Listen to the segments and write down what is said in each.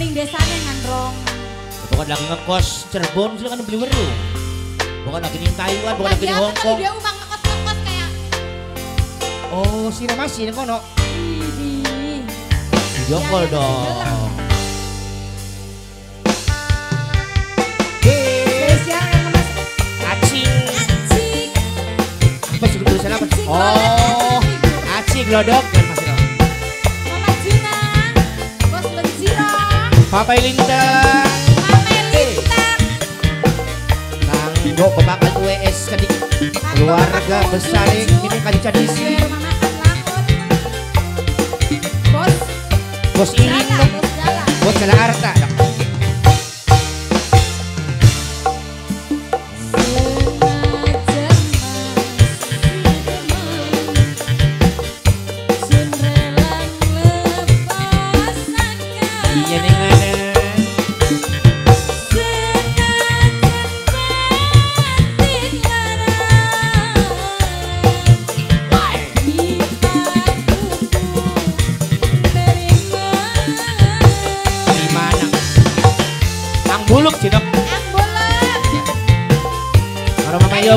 ning desane ngandrong. Bukan lagi ngekos Cirebon, silakan beli weru. Bukan lagi di Taiwan, bukan lagi apa Hong Kong. dia umang ngekos-ngekos kayak Oh, si masih di kono. ini. Jongkol Ya, ya, dong. Acing. acing. Apa sih tulisan apa? Oh, acing glodok Papa Linda. Tanggo pemakan WS kedik keluarga besar ini kan Langut. Bos Bos dong. bos jalan. Bos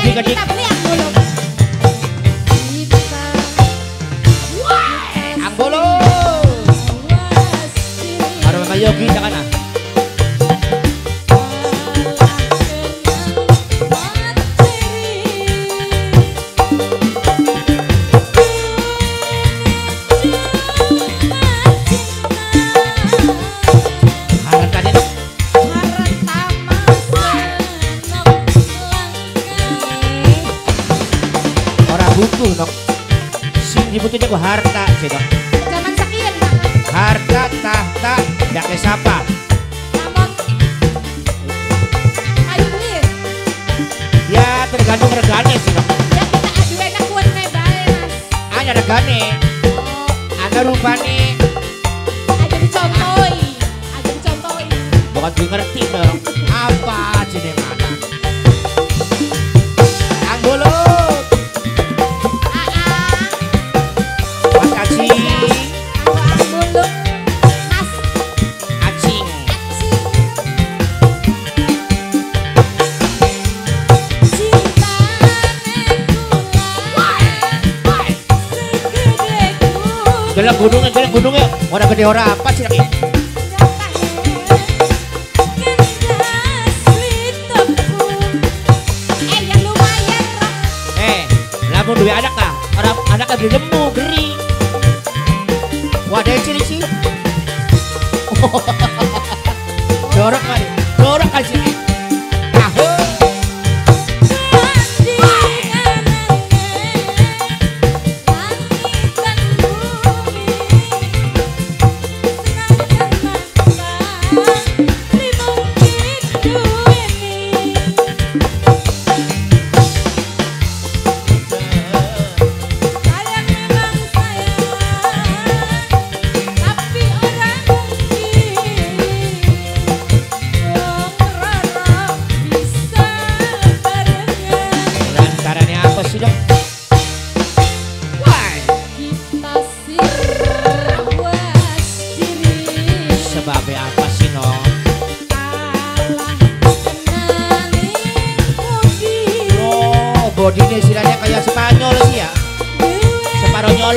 Kalau butuh dok. Sing dibutuhnya gua harta sih dok. Zaman sekian, Harta tahta ayo beli. Ya tergantung regane sih dok. Ya kita adu enak kuat mas. Hanya regane. Oh, Ada rupane. ada dicontohi, ada dicontohi. Bukan gue ngerti dong. Apa jenis Gelap gunungnya, gelap gunungnya. Orang gede orang apa sih? Eh lamun duwe anak kah? Orang anak kan lemu, geri. Yang cilik sih. Dorok kali, dorok kali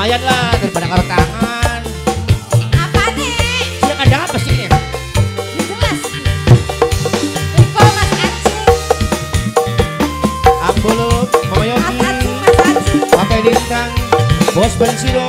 Lumayan lah daripada karo tangan. Silakan ada apa sih ini? Ambolo, Mama Yogi, Papa Lintang, Bos Bensiro,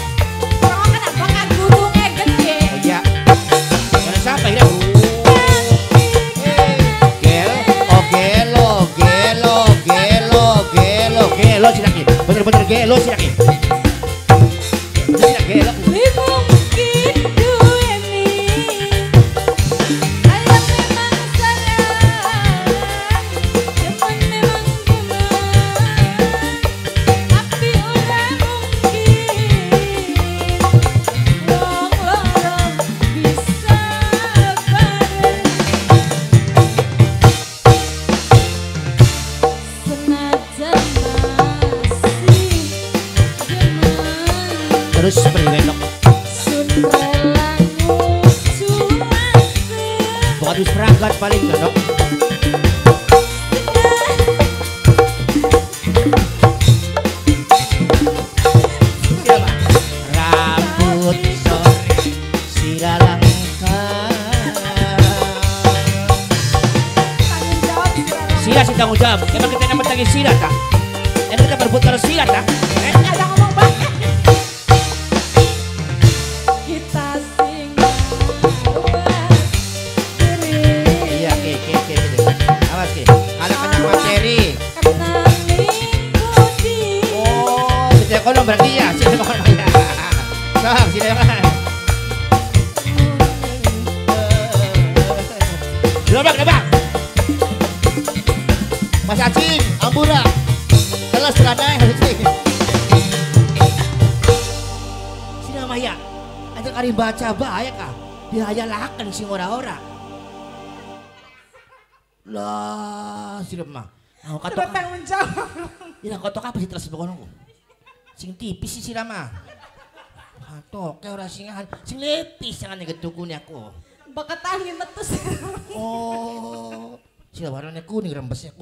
jawab sekarang. Sila si tanggung jawab. Kita nama tanggi sila ta? Emang kita berebut kalau sila ta? Eh? Sila kono berarti ya. Sila kono ya. Sok, sila. Gerobak, gerobak. Mas Acing, Ambura. Telas teranai Acing. Sina Maya. Ada kali baca bahaya kah? Dihayalakan sing ora-ora. Lah, sila mah. Nah, Coba katok. tanggung jawab. Ya kotok apa sih telas bekono ko? Sing tipis sih. Katok, kayak ora singahan. Sing lepis jangan ngetukuni aku. Bakat angin metus. Oh, sila warnanya kuning rembesnya.